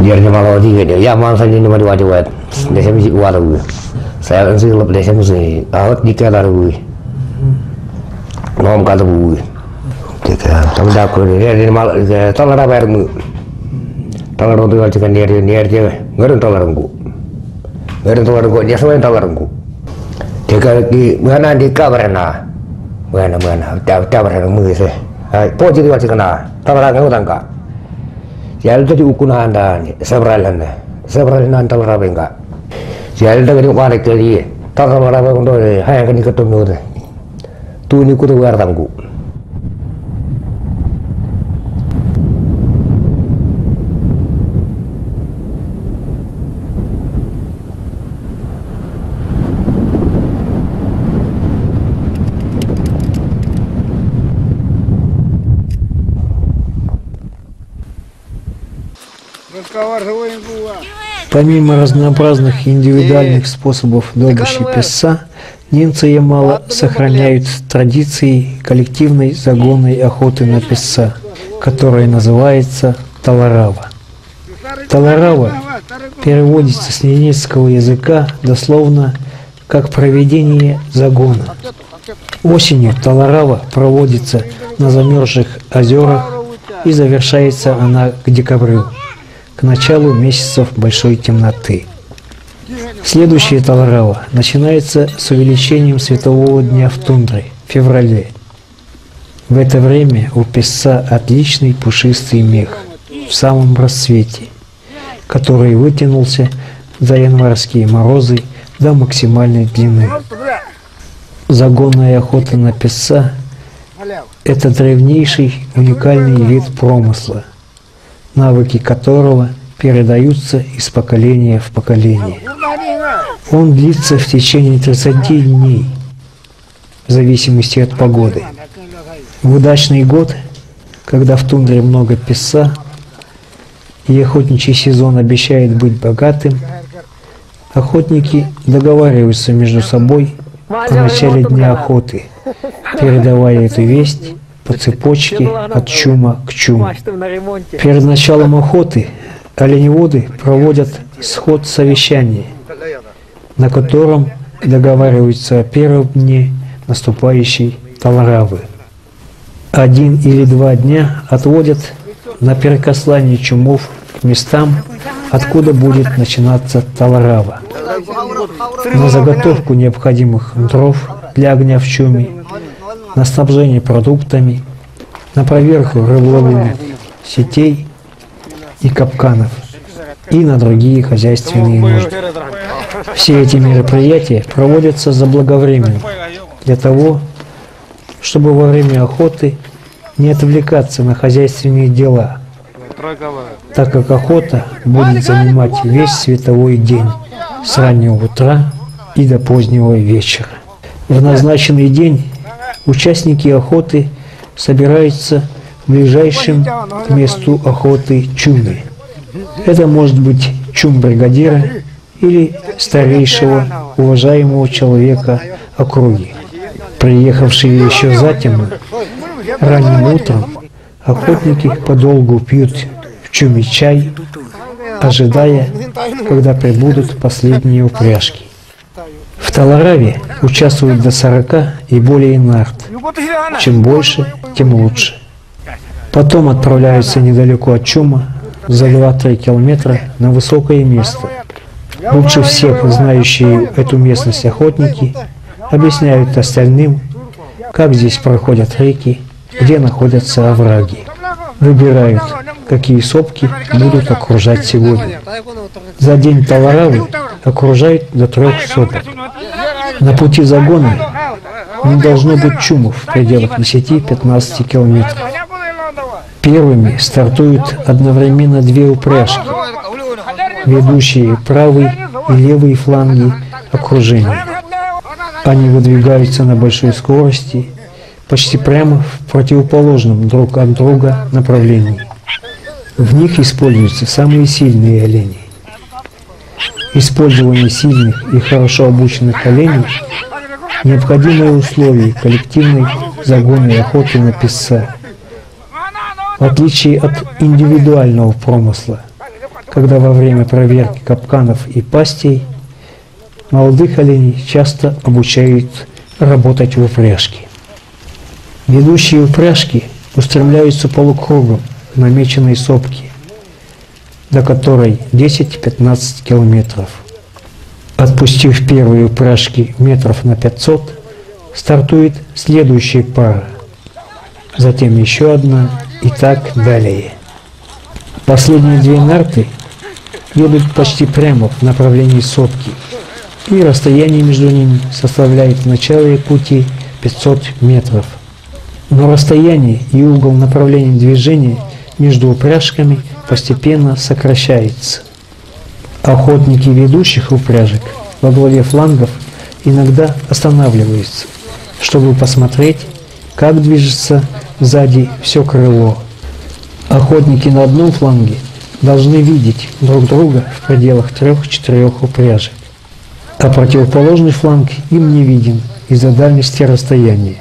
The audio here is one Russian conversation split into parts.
Diyarni malawati ga ya ma saja ini madi wadi wat da sai miji wala saya sai an sai lab da sai musu a wat di kala wi ngom kala wi ke ka tam da ko ni ni mal tala da bayar mu kan ni ni dia ngaran tala rangu ngaran tala rangu dia semua yang rangu ke jika di mana di kabarna mana mana tiap-tiap barna mu sai ai po ji wati kana tala rangu jalda di ukun handa ni sabralan na sabralan na tal rabenga jalda gari kwale kali ta kamara kondo hayang ni katum nyore tu ni kudu wardangu Помимо разнообразных индивидуальных способов добычи песца, немцы Ямала сохраняют традиции коллективной загонной охоты на песца, которая называется таларава. Таларава переводится с немецкого языка дословно как проведение загона. Осенью таларава проводится на замерзших озерах и завершается она к декабрю к началу месяцев большой темноты. Следующая Таларава начинается с увеличением светового дня в тундре в феврале. В это время у песца отличный пушистый мех в самом расцвете, который вытянулся за январские морозы до максимальной длины. Загонная охота на песца – это древнейший уникальный вид промысла – навыки которого передаются из поколения в поколение. Он длится в течение 30 дней, в зависимости от погоды. В удачный год, когда в тундре много песа, и охотничий сезон обещает быть богатым, охотники договариваются между собой о начале дня охоты, передавая эту весть по цепочке от чума к чуму. Перед началом охоты оленеводы проводят сход совещания, на котором договариваются о первом дне наступающей Таларавы. Один или два дня отводят на перекослание чумов к местам, откуда будет начинаться Таларава. На заготовку необходимых дров для огня в чуме на снабжение продуктами, на проверку рыболовных сетей и капканов и на другие хозяйственные нужды. Все эти мероприятия проводятся заблаговременно для того, чтобы во время охоты не отвлекаться на хозяйственные дела, так как охота будет занимать весь световой день с раннего утра и до позднего вечера. В назначенный день Участники охоты собираются в ближайшем к месту охоты чумы. Это может быть чум бригадира или старейшего уважаемого человека округи. Приехавшие еще затемно, ранним утром, охотники подолгу пьют в чуме чай, ожидая, когда прибудут последние упряжки. В Талараве участвуют до 40 и более нарт. Чем больше, тем лучше. Потом отправляются недалеко от Чума, за 2-3 километра, на высокое место. Лучше всех знающие эту местность охотники объясняют остальным, как здесь проходят реки, где находятся овраги. Выбирают, какие сопки будут окружать сегодня. За день Таларавы окружают до трех сопок. На пути загона не должно быть чумов в пределах 10-15 километров. Первыми стартуют одновременно две упряжки, ведущие правый и левый фланги окружения. Они выдвигаются на большой скорости, почти прямо в противоположном друг от друга направлении. В них используются самые сильные олени. Использование сильных и хорошо обученных оленей – необходимое условие коллективной загонной охоты на песца. В отличие от индивидуального промысла, когда во время проверки капканов и пастей молодых оленей часто обучают работать в упряжке. Ведущие упряжки устремляются полукругом намеченной сопке, до которой 10-15 километров. Отпустив первые упряжки метров на 500, стартует следующая пара, затем еще одна и так далее. Последние две нарты едут почти прямо в направлении сопки, и расстояние между ними составляет в начале пути 500 метров. Но расстояние и угол направления движения между упряжками постепенно сокращается. Охотники ведущих упряжек во главе флангов иногда останавливаются, чтобы посмотреть, как движется сзади все крыло. Охотники на одном фланге должны видеть друг друга в пределах трех-четырех упряжек, а противоположный фланг им не виден из-за дальности расстояния.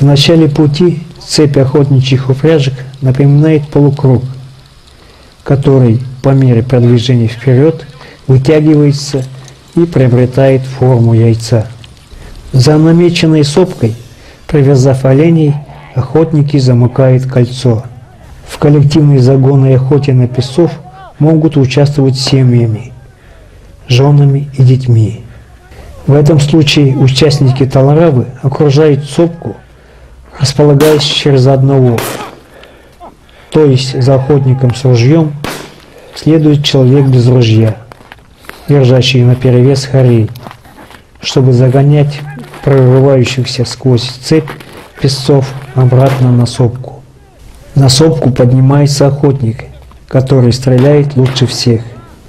В начале пути цепь охотничьих упряжек напоминает полукруг, который по мере продвижения вперед вытягивается и приобретает форму яйца. За намеченной сопкой, привязав оленей, охотники замыкают кольцо. В коллективной загонной охоте на песцов могут участвовать семьями, женами и детьми. В этом случае участники Таларавы окружают сопку, располагаясь через одного, то есть за охотником с ружьем следует человек без ружья, держащий на перевес хорей, чтобы загонять прорывающихся сквозь цепь песцов обратно на сопку. На сопку поднимается охотник, который стреляет лучше всех.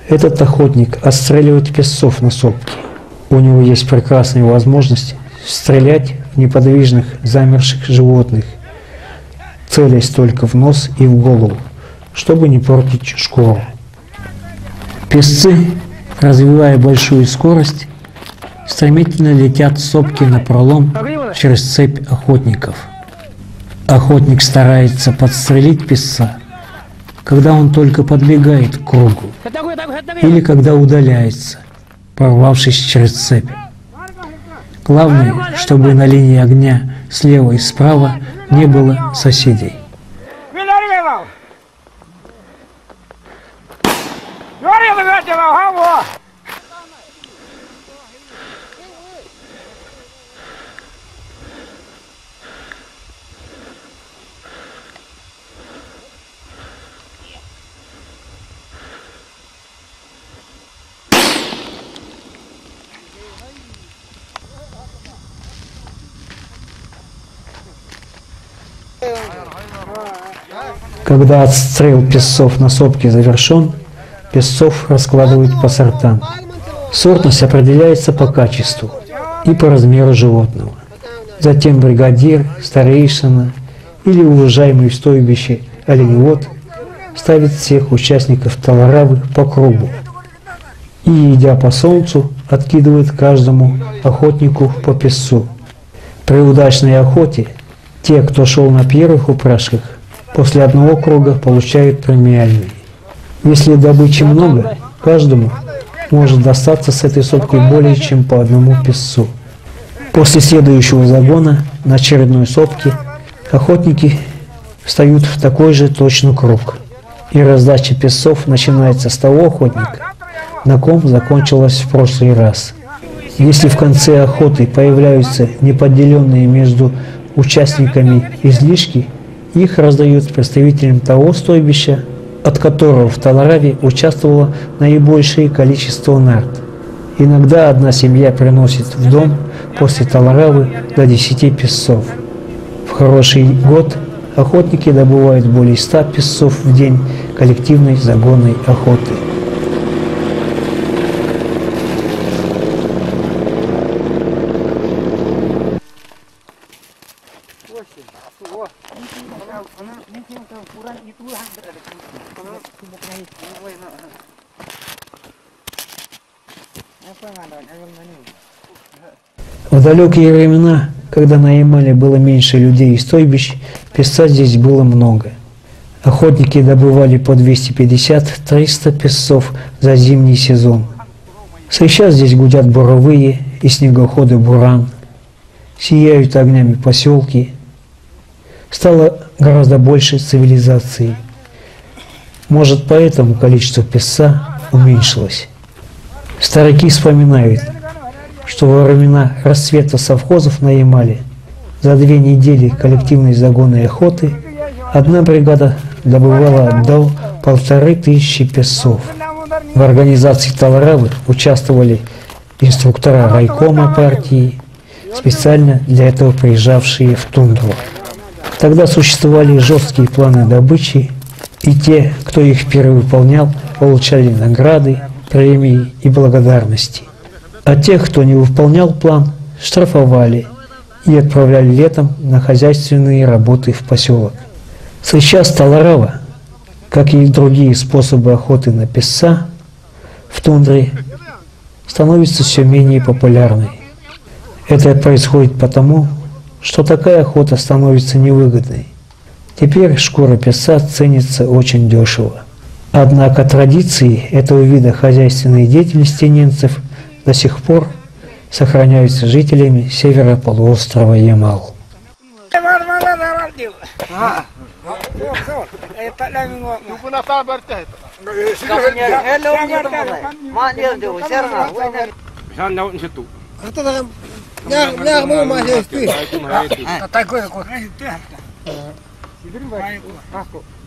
Этот охотник отстреливает песцов на сопке. У него есть прекрасная возможность стрелять в неподвижных замерших животных, целясь только в нос и в голову, чтобы не портить шкуру. Песцы, развивая большую скорость, стремительно летят сопки на пролом через цепь охотников. Охотник старается подстрелить песца, когда он только подбегает к кругу или когда удаляется, порвавшись через цепь. Главное, чтобы на линии огня слева и справа не было соседей. Когда отстрел песцов на сопке завершен, песцов раскладывают по сортам. Сортность определяется по качеству и по размеру животного. Затем бригадир, старейшина или уважаемый в стойбище оленевод ставит всех участников таларавы по кругу и, идя по солнцу, откидывает каждому охотнику по песцу. При удачной охоте те, кто шел на первых упряжках, после одного круга получают премиальный. Если добычи много, каждому может достаться с этой сопкой более чем по одному песцу. После следующего загона на очередной сопке охотники встают в такой же точно круг. И раздача песцов начинается с того охотника, на ком закончилась в прошлый раз. Если в конце охоты появляются неподеленные между участниками излишки, их раздают представителям того стойбища, от которого в Талараве участвовало наибольшее количество нарт. Иногда одна семья приносит в дом после Таларавы до 10 песцов. В хороший год охотники добывают более 100 песцов в день коллективной загонной охоты. В далекие времена, когда на Ямале было меньше людей и стойбищ, песца здесь было много. Охотники добывали по 250-300 песцов за зимний сезон. Сейчас здесь гудят буровые и снегоходы «Буран». Сияют огнями поселки. Стало гораздо больше цивилизации. Может, поэтому количество песца уменьшилось. Старики вспоминают, что во времена расцвета совхозов на Ямале за две недели коллективной загонной охоты одна бригада добывала до полторы тысячи песцов. В организации Таларавы участвовали инструктора райкома партии, специально для этого приезжавшие в тундру. Тогда существовали жесткие планы добычи, и те, кто их перевыполнял, получали награды, премии и благодарности. А тех, кто не выполнял план, штрафовали и отправляли летом на хозяйственные работы в поселок. Сейчас Таларава, как и другие способы охоты на песца в тундре, становится все менее популярной. Это происходит потому, что такая охота становится невыгодной. Теперь шкура песца ценится очень дешево. Однако традиции этого вида хозяйственной деятельности немцев до сих пор сохраняются жителями севера полуострова Ямал.